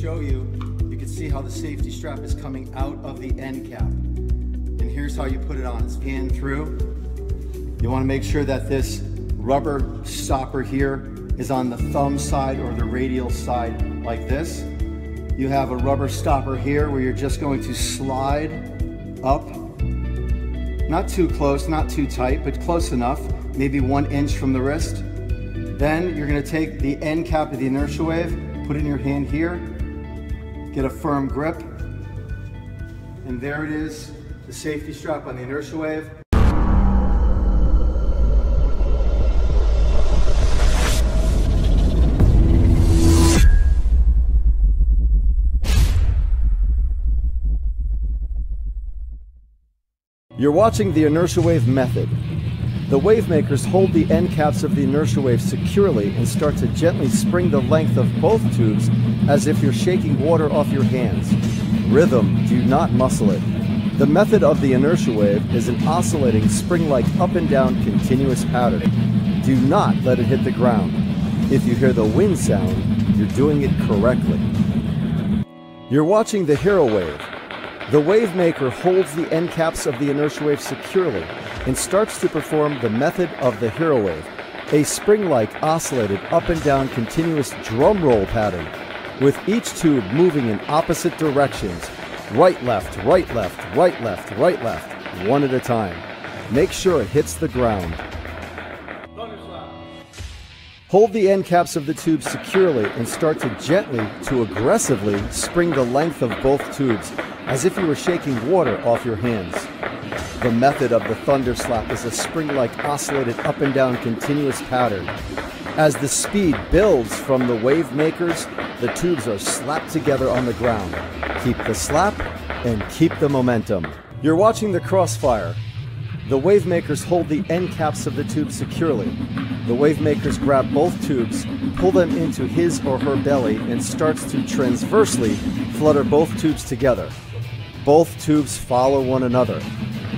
show you, you can see how the safety strap is coming out of the end cap. And here's how you put it on. It's in through. You wanna make sure that this rubber stopper here is on the thumb side or the radial side like this. You have a rubber stopper here where you're just going to slide up. Not too close, not too tight, but close enough, maybe one inch from the wrist. Then you're gonna take the end cap of the inertia wave, put it in your hand here, get a firm grip, and there it is, the safety strap on the inertia wave. You're watching the inertia wave method. The wave makers hold the end caps of the inertia wave securely and start to gently spring the length of both tubes as if you're shaking water off your hands. Rhythm, do not muscle it. The method of the inertia wave is an oscillating spring-like up and down continuous pattern. Do not let it hit the ground. If you hear the wind sound, you're doing it correctly. You're watching the Hero Wave, the wave maker holds the end caps of the inertia wave securely and starts to perform the method of the hero wave, a spring-like oscillated up and down continuous drum roll pattern, with each tube moving in opposite directions, right left, right left, right left, right left, one at a time. Make sure it hits the ground. Hold the end caps of the tubes securely and start to gently to aggressively spring the length of both tubes as if you were shaking water off your hands. The method of the thunder slap is a spring-like oscillated up and down continuous pattern. As the speed builds from the wave makers, the tubes are slapped together on the ground. Keep the slap and keep the momentum. You're watching the crossfire, the wave makers hold the end caps of the tube securely. The wave makers grab both tubes, pull them into his or her belly, and starts to transversely flutter both tubes together. Both tubes follow one another.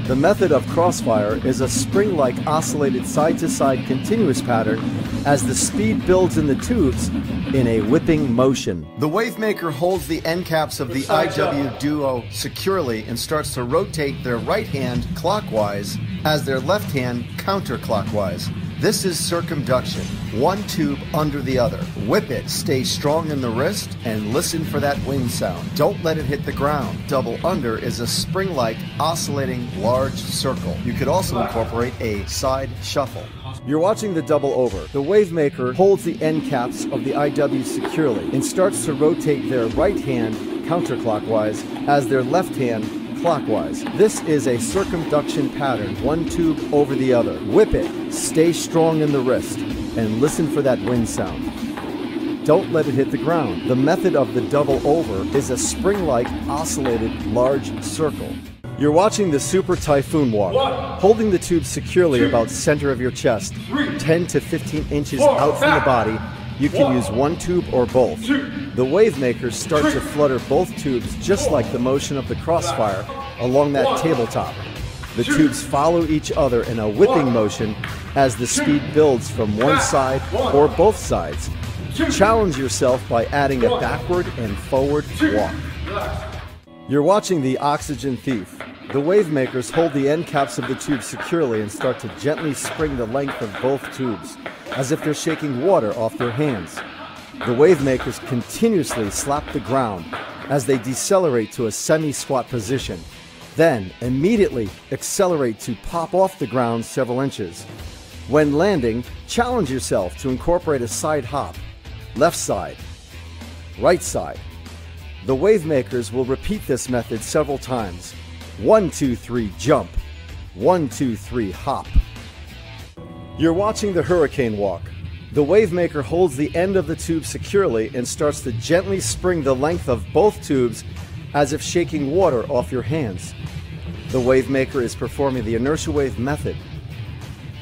The method of crossfire is a spring-like oscillated side-to-side continuous pattern as the speed builds in the tubes in a whipping motion. The wavemaker holds the end caps of the IW Duo securely and starts to rotate their right hand clockwise as their left hand counterclockwise. This is circumduction, one tube under the other. Whip it, stay strong in the wrist, and listen for that wind sound. Don't let it hit the ground. Double under is a spring like, oscillating large circle. You could also incorporate a side shuffle. You're watching the double over. The wavemaker holds the end caps of the IW securely and starts to rotate their right hand counterclockwise as their left hand clockwise. This is a circumduction pattern, one tube over the other. Whip it, stay strong in the wrist, and listen for that wind sound. Don't let it hit the ground. The method of the double over is a spring-like oscillated large circle. You're watching the Super Typhoon Walk, One, holding the tube securely two, about center of your chest, three, 10 to 15 inches four, out from the body. You can one, use one tube or both. Two, the wave makers start three, to flutter both tubes just like the motion of the crossfire along that one, tabletop. The two, tubes follow each other in a whipping one, motion as the two, speed builds from one side one, or both sides. Challenge yourself by adding a backward and forward walk. You're watching the Oxygen Thief. The wave makers hold the end caps of the tube securely and start to gently spring the length of both tubes, as if they're shaking water off their hands. The wave makers continuously slap the ground as they decelerate to a semi-squat position, then immediately accelerate to pop off the ground several inches. When landing, challenge yourself to incorporate a side hop, left side, right side. The wave makers will repeat this method several times one, two, three, jump. One, two, three, hop. You're watching the hurricane walk. The wavemaker holds the end of the tube securely and starts to gently spring the length of both tubes as if shaking water off your hands. The wavemaker is performing the inertia wave method.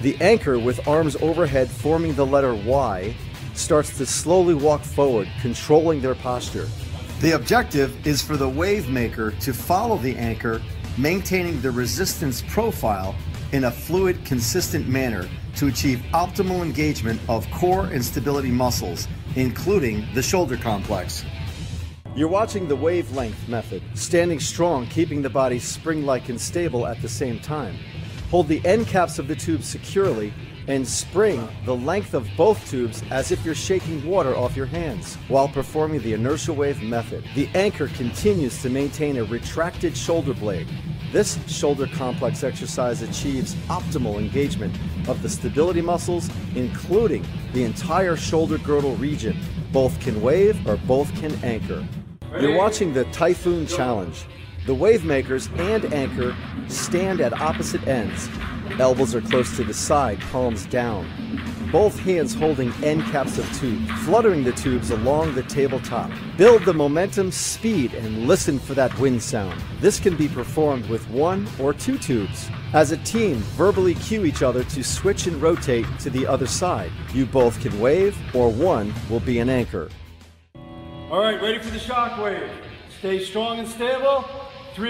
The anchor with arms overhead forming the letter Y starts to slowly walk forward, controlling their posture. The objective is for the wave maker to follow the anchor maintaining the resistance profile in a fluid, consistent manner to achieve optimal engagement of core and stability muscles, including the shoulder complex. You're watching the wavelength method, standing strong, keeping the body spring like and stable at the same time. Hold the end caps of the tube securely and spring the length of both tubes as if you're shaking water off your hands while performing the inertial wave method. The anchor continues to maintain a retracted shoulder blade. This shoulder complex exercise achieves optimal engagement of the stability muscles, including the entire shoulder girdle region. Both can wave or both can anchor. You're watching the Typhoon Challenge. The wave makers and anchor stand at opposite ends. Elbows are close to the side, palms down. Both hands holding end caps of tube, fluttering the tubes along the tabletop. Build the momentum, speed, and listen for that wind sound. This can be performed with one or two tubes. As a team, verbally cue each other to switch and rotate to the other side. You both can wave, or one will be an anchor. All right, ready for the shockwave. Stay strong and stable.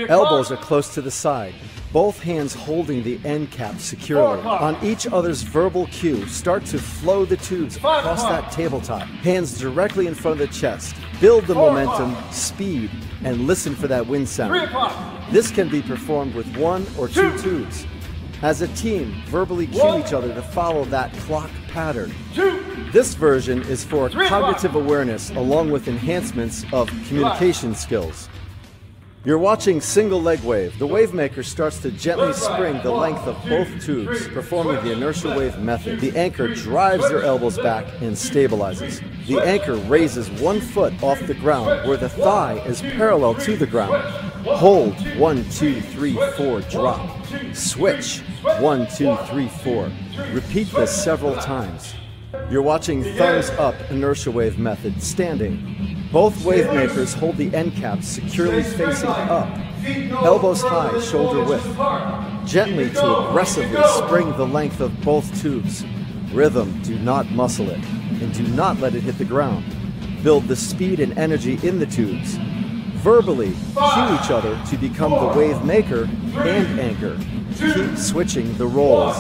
Elbows are close to the side, both hands holding the end cap securely. On each other's verbal cue, start to flow the tubes across that tabletop, hands directly in front of the chest. Build the momentum, speed, and listen for that wind sound. This can be performed with one or Two. tubes. As a team, verbally cue each other to follow that clock pattern. This version is for cognitive awareness along with enhancements of communication skills. You're watching single leg wave. The wave maker starts to gently spring the length of both tubes, performing the inertial wave method. The anchor drives their elbows back and stabilizes. The anchor raises one foot off the ground where the thigh is parallel to the ground. Hold one, two, three, four, drop. Switch one, two, three, four. Repeat this several times. You're watching thumbs up inertia wave method standing. Both wave makers hold the end caps securely facing up, elbows high, shoulder width. Gently to aggressively spring the length of both tubes. Rhythm, do not muscle it, and do not let it hit the ground. Build the speed and energy in the tubes. Verbally cue each other to become the wave maker and anchor. Keep switching the roles.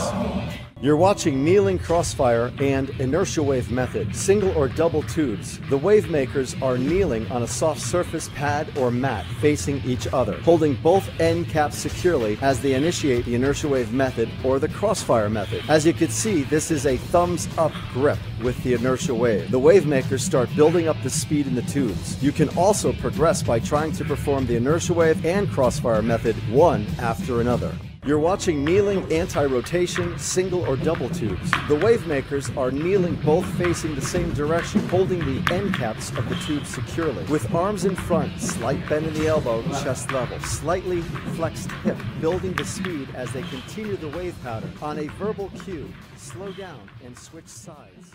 You're watching kneeling crossfire and Inertia wave method, single or double tubes. The wave makers are kneeling on a soft surface pad or mat facing each other, holding both end caps securely as they initiate the Inertia wave method or the crossfire method. As you can see, this is a thumbs up grip with the inertia wave. The wave makers start building up the speed in the tubes. You can also progress by trying to perform the inertia wave and crossfire method one after another. You're watching kneeling anti-rotation, single or double tubes. The wave makers are kneeling both facing the same direction, holding the end caps of the tube securely. With arms in front, slight bend in the elbow, chest level, slightly flexed hip, building the speed as they continue the wave pattern. On a verbal cue, slow down and switch sides.